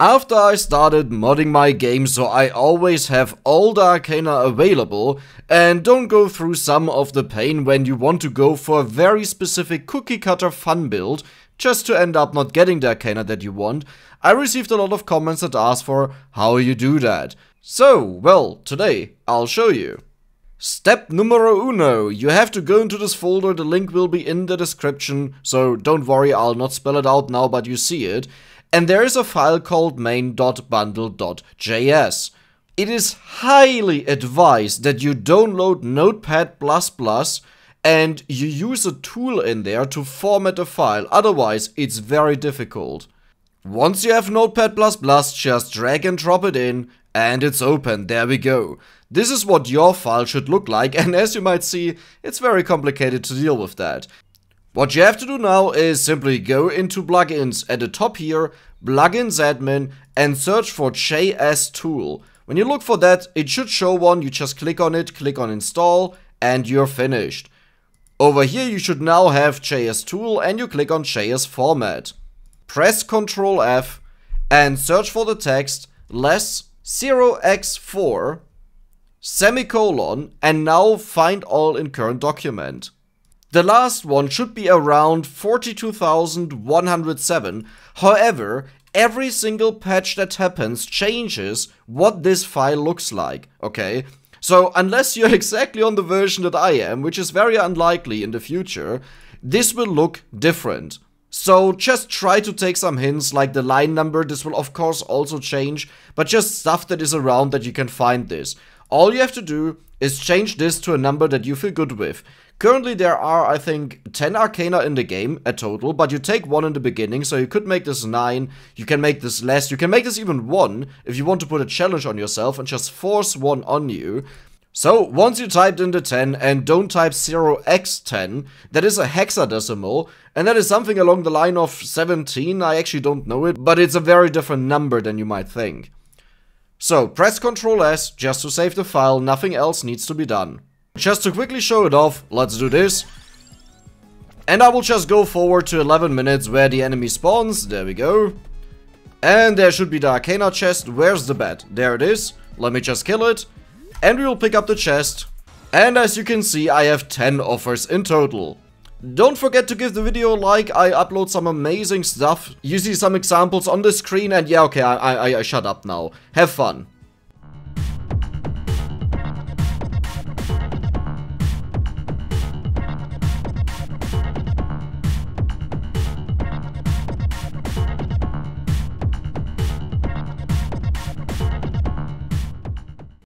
After I started modding my game so I always have all the arcana available and don't go through some of the pain when you want to go for a very specific cookie cutter fun build just to end up not getting the arcana that you want, I received a lot of comments that asked for how you do that. So, well, today I'll show you. Step numero uno, you have to go into this folder, the link will be in the description, so don't worry, I'll not spell it out now, but you see it and there is a file called main.bundle.js. It is highly advised that you download Notepad++ and you use a tool in there to format a file, otherwise it's very difficult. Once you have Notepad++, just drag and drop it in, and it's open, there we go. This is what your file should look like, and as you might see, it's very complicated to deal with that. What you have to do now is simply go into plugins at the top here, plugins admin, and search for JS tool. When you look for that, it should show one, you just click on it, click on install, and you're finished. Over here you should now have JS tool and you click on JS format. Press Ctrl F and search for the text less 0x4 semicolon and now find all in current document. The last one should be around 42,107. However, every single patch that happens changes what this file looks like, okay? So unless you're exactly on the version that I am, which is very unlikely in the future, this will look different. So just try to take some hints like the line number, this will of course also change, but just stuff that is around that you can find this. All you have to do is change this to a number that you feel good with. Currently there are, I think, 10 Arcana in the game at total, but you take one in the beginning, so you could make this 9, you can make this less, you can make this even 1 if you want to put a challenge on yourself and just force one on you. So, once you typed in the 10 and don't type 0x10, that is a hexadecimal, and that is something along the line of 17, I actually don't know it, but it's a very different number than you might think. So, press Ctrl S just to save the file, nothing else needs to be done. Just to quickly show it off, let's do this. And I will just go forward to 11 minutes where the enemy spawns, there we go. And there should be the Arcana chest, where's the bed? There it is, let me just kill it. And we will pick up the chest. And as you can see, I have 10 offers in total. Don't forget to give the video a like, I upload some amazing stuff. You see some examples on the screen and yeah, okay, I, I, I shut up now. Have fun.